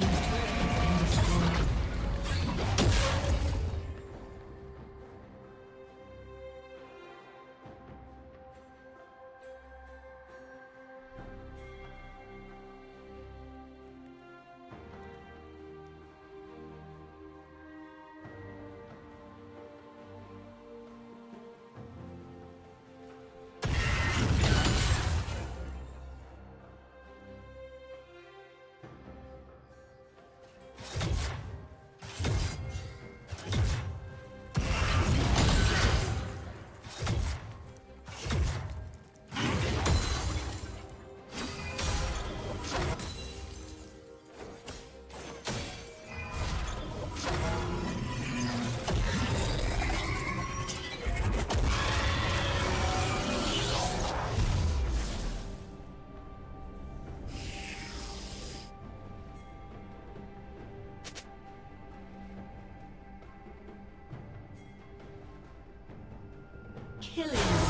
team's turret. Killing.